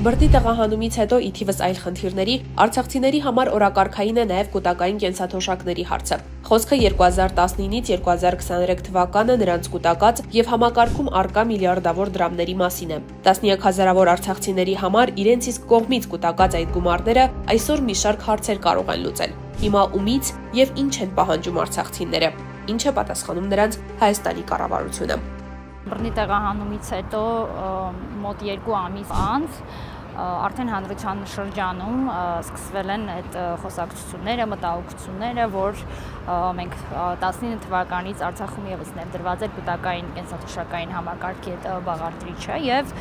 Բրդի տեղահանումից հետո ի թիվս այլ խնդիրների արցախցիների համար օրակարգային է նաև կൂട്ടակային կենսաթոշակների հարցը։ Խոսքը 2019-ից 2023 թվականը նրանց կൂട്ടակած եւ համակարգում արկա միլիարդավոր դրամների մասին է։ Տասնյակ հազարավոր արցախցիների համար իրենց իսկ կողմից կൂട്ടակած այդ գումարները այսօր մի շարք հարցեր կարող են լուծել։ Հիմա ումից եւ ինչ են պահանջում արցախցիները։ Ինչ է պատասխանում նրանց Հայաստանի կառավարությունը։ Բռնի տեղահանումից հետո մոտ 2 ամիս անց արդեն հանրության շրջանում սկսվել են այդ խոսակցությունները, մտահոգությունները, որ մենք 19 թվականից Արցախում եւս ներդրված էր կൂട്ടակային կենսաթոշակային համակարգի այդ բաղադրիչը եւ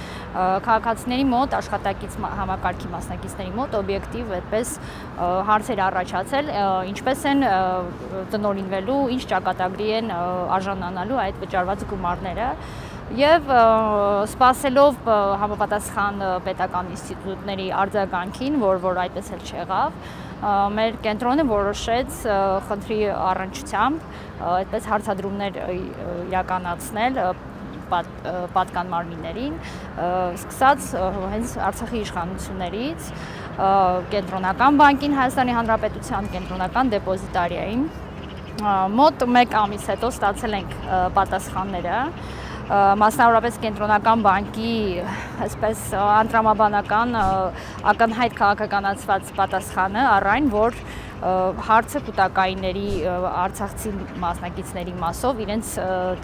քաղաքացիների մոտ աշխատակից համակարգի մասնակիցների մոտ օբյեկտիվ այդպես հարցեր առաջացել, ինչպես են տնորինվելու, ինչ ճակատագրի են արժանանալու այդ վճարված գումարները եւ սпасելով համապատասխան պետական ինստիտուտների արձագանքին, որ որ այդպես էլ չեղավ, մեր կենտրոնը որոշեց խնդրի առնչությամբ այդպես հարցադրումներ իրականացնել պատկան մարմիններին, սկսած հենց Արցախի իշխանություններից, կենտրոնական բանկին, Հայաստանի Հանրապետության կենտրոնական դեպոզիտարիային մոտ 1 ամիս հետո ստացել ենք պատասխանները մասնավորապես կենտրոնական բանկի այսպես անտրամաբանական ակնհայտ քաղաքականացված պատասխանը առայն որ հարցը կൂട്ടակայինների արցախցի մասնակիցների մասով իրենց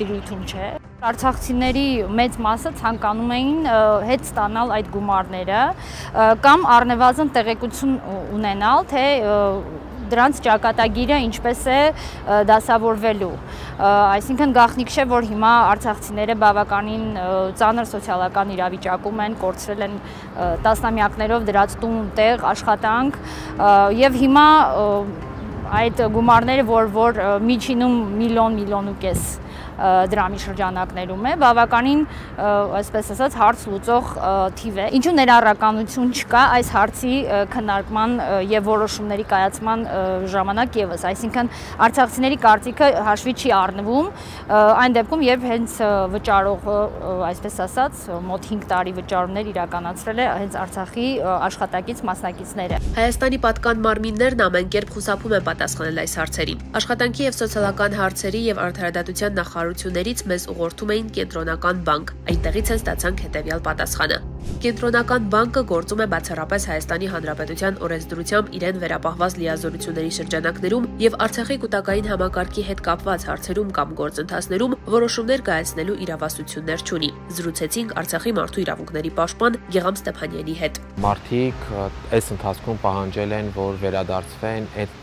տիրույթում չէ Արցախցիների մեծ մասը ցանկանում էին հետ ստանալ այդ գումարները կամ առնվազն տեղեկություն ունենալ, թե դրանց ճակատագիրը ինչպես է դասավորվելու։ Այսինքն գաղտնիք չէ, որ հիմա արցախցիները բավականին ծանր սոցիալական իրավիճակում են, կորցրել են տասնամյակներով դրած տուն, տեղ, աշխատանք եւ հիմա այդ գումարները, որ որ միջինում միլիոն, միլիոն ու կես դրամի շրջանակներում է, բավականին, այսպես ասած, հարց լուծող թիվ է։ Ինչու ներառականություն չկա այս հարցի քննարկման եւ որոշումների կայացման ժամանակ եւս, այսինքն արցախցիների կարծիքը հաշվի չի առնվում այն դեպքում, երբ հենց վճարողը, այսպես ասած, մոտ 5 տարի վճարումներ իրականացրել է հենց Արցախի աշխատակից մասնակիցները։ Հայաստանի պատկան մարմիններն ամեն կերպ խուսափում են պատասխանել այս հարցերին։ Աշխատանքի եւ սոցիալական հարցերի եւ արդարադատության նախարար կառավարություններից մեզ ուղղորդում էին կենտրոնական բանկ։ Այնտեղից էլ ստացանք հետևյալ պատասխանը։ Կենտրոնական բանկը գործում է բացառապես Հայաստանի Հանրապետության օրենսդրությամբ իրեն վերապահված լիազորությունների շրջանակներում եւ Արցախի կൂട്ടակային համակարգի հետ կապված հարցերում կամ գործընթացներում որոշումներ կայացնելու իրավասություններ չունի։ Զրուցեցինք Արցախի մարդու իրավունքների պաշտպան Գեգամ Ստեփանյանի հետ։ Մարտիկ այս ընթացքում պահանջել են, որ վերադարձվեն այդ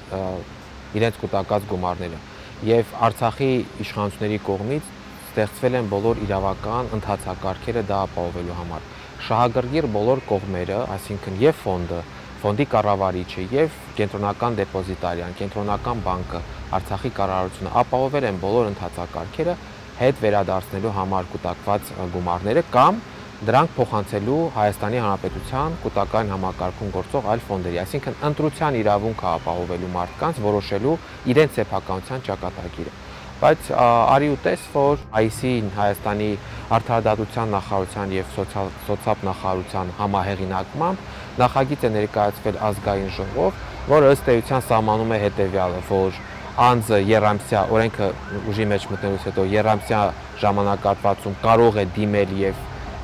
իրենց կൂട്ടակած գումարները եւ Արցախի իշխանությունների կողմից ստեղծվել են բոլոր իրավական ընթացակարգերը դա ապահովելու համար։ Շահագրգիռ բոլոր կողմերը, այսինքն եւ ֆոնդը, ֆոնդի կառավարիչը եւ կենտրոնական դեպոզիտարիան, կենտրոնական բանկը, Արցախի կառավարությունը ապահովել են բոլոր ընթացակարգերը հետ վերադարձնելու համար կուտակված գումարները կամ դրանք փոխանցելու Հայաստանի Հանրապետության կൂട്ടակային համակարգում գործող այլ ֆոնդերի, այսինքն ընտրության իրավունքը ապահովելու մարդկանց որոշելու իրենց սեփականության ճակատագիրը բայց արի ու տես, որ այսին Հայաստանի արդարադատության նախարարության եւ սոցիալ սոցիալ նախարարության համահեղինակմամբ նախագիծը ներկայացվել ազգային ժողով, որը ըստ էության սահմանում է հետեւյալը, որ անձը երամսյա օրենքը ուժի մեջ մտնելուց հետո երամսյա ժամանակահատվածում կարող է դիմել եւ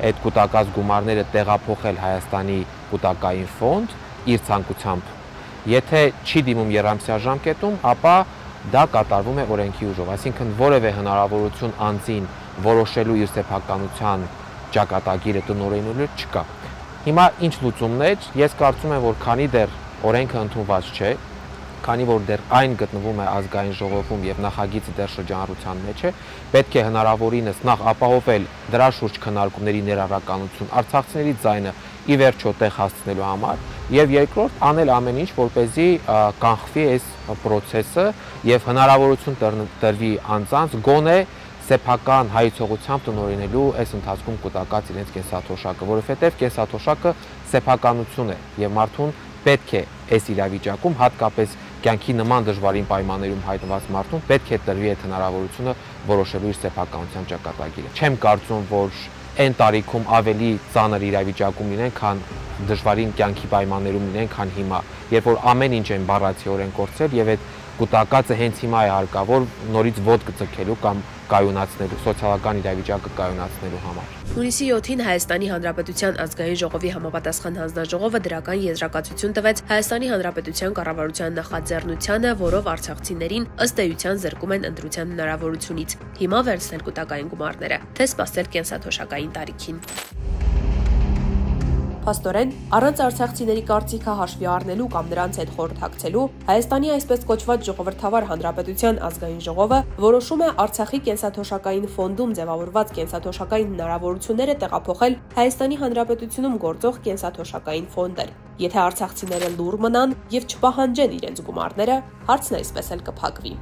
այդ կൂട്ടակած գումարները տեղափոխել Հայաստանի կൂട്ടակային ֆոնդ իր ցանկությամբ։ Եթե չի դիմում երամսյա ժամկետում, ապա դա կատարվում է օրենքի ուժով, այսինքն որևէ հնարավորություն անձին որոշելու իր սեփականության ճակատագիրը տնօրինելու չկա։ Հիմա ինչ լուծումներ, ես կարծում եմ, որ քանի դեռ օրենքը ընդունված չէ, քանի որ դեռ այն գտնվում է ազգային ժողովում եւ նախագիծը դեռ շրջանառության մեջ է, պետք է հնարավորինս նախ ապահովել դրա շուրջ քննարկումների ներառականություն, արցախցիների ձայնը ի վերջո տեղ հասցնելու համար եւ երկրորդ անել ամեն ինչ, որ เป զի կանխվի այս process-ը եւ հնարավորություն տրվի անձանց գոնե սեփական հայցողությամբ տնորինելու այս ընթացքում կուտակած իրենց կենսաթոշակը, որովհետև կենսաթոշակը սեփականություն է եւ մարդուն պետք է այս իրավիճակում հատկապես կյանքի նման դժվարին պայմաններում հայտնված մարդուն պետք է տրվի այդ հնարավորությունը որոշելու իր սեփականության ճակատագիրը։ Չեմ կարծում, որ այն տարիքում ավելի ծանր իրավիճակում լինեն, քան դժվարին կյանքի պայմաններում լինեն, քան հիմա, երբ որ ամեն ինչ են բառացիորեն կորցրել եւ այդ կուտակածը հենց հիմա է հարկավոր նորից ոդկ ցկելու կամ կայունացնելու սոցիալական իրավիճակը կայունացնելու համար։ Հունիսի 7-ին Հայաստանի Հանրապետության ազգային ժողովի համապատասխան հանձնաժողովը դրական եզրակացություն տվեց Հայաստանի Հանրապետության կառավարության նախաձեռնությանը, որով արցախցիներին ըստ էության զրկում են ընտրության հնարավորությունից։ Հիմա վերցնել կൂട്ടակային գումարները, թե սպասել կենսաթոշակային տարիքին։ Փաստորեն, առանց արցախցիների կարծիքը հաշվի առնելու կամ նրանց հետ խորհրդակցելու, Հայաստանի այսպես կոչված ժողովրդավար հանրապետության ազգային ժողովը որոշում է Արցախի կենսաթոշակային ֆոնդում ձևավորված կենսաթոշակային հնարավորությունները տեղափոխել Հայաստանի հանրապետությունում գործող կենսաթոշակային ֆոնդեր։ Եթե արցախցիները լուր մնան եւ չպահանջեն իրենց գումարները, հարցն այսպես էլ կփակվի։